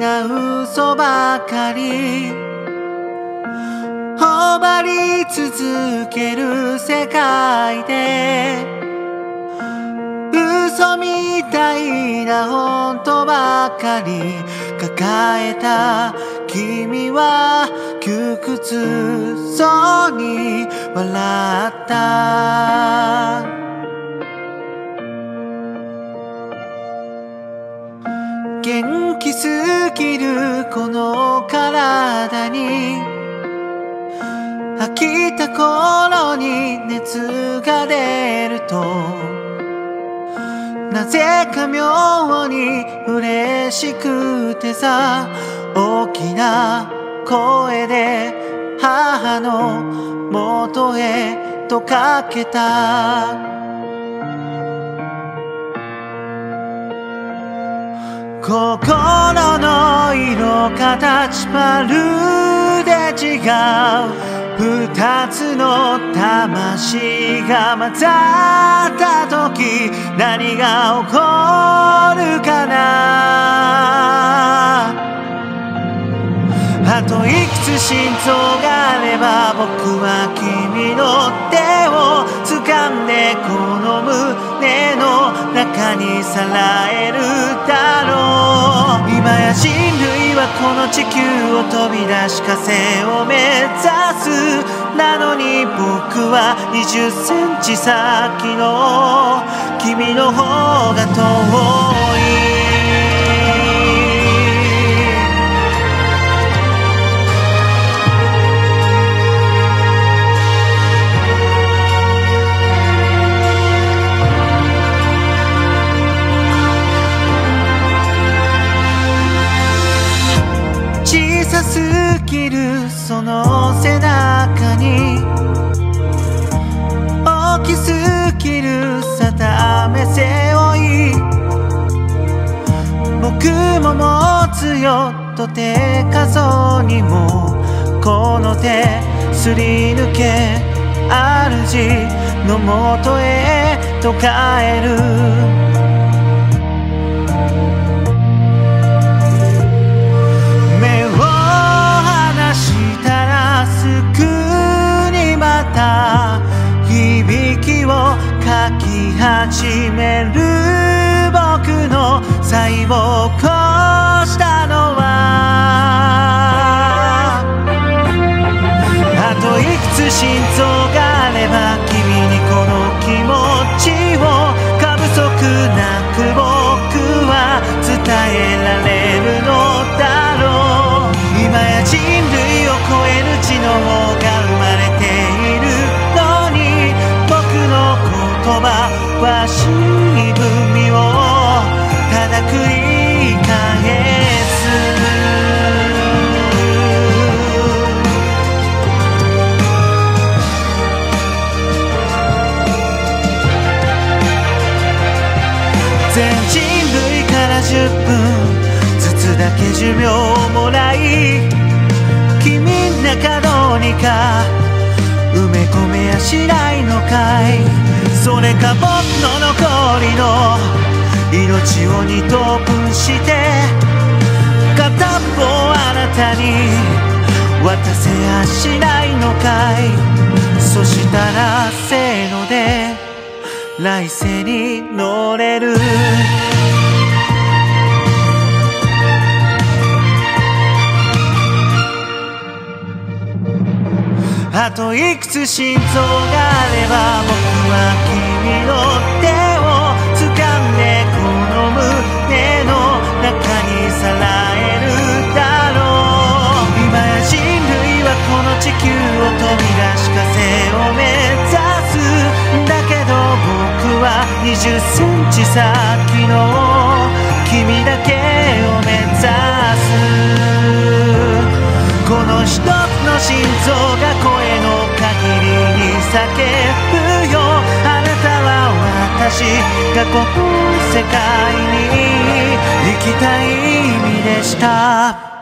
な嘘ばかり。頬張り続ける世界で。嘘みたいな本当ばかり。抱えた君は窮屈そうに笑った。元気すぎるこの体に飽きた頃に熱が出るとなぜか妙に嬉しくてさ大きな声で母の元へとかけた。心の色形まるで違う二つの魂が混ざった時何が起こるかなあといくつ心臓があれば僕は君の手を掴んでこの胸の中にさらえるだ人類はこの地球を飛び出し火星を目指す。なのに僕は20センチ先の君の方が遠い。るその背中に大きすぎる定め背負い僕も持つよと手数にもこの手すり抜け主のもとへと帰る。始める僕の最後を殺したのは。あといくつ心臓け寿命をもらい。君ん中どうにか埋め込めやしないのかい。それか僕の残りの命を二等分して。片っぽあなたに。渡せやしないのかい。そしたらせーので。来世に乗れる。あといくつ心臓があれば僕は君の手を掴んでこの胸の中にさらえるだろう今や人類はこの地球を飛び出し火星を目指す。んだけど僕は20センチ先の君だけを目指す。この一つの心臓が叫ぶよ。あなたは私がこの世界に行きたい意味でした。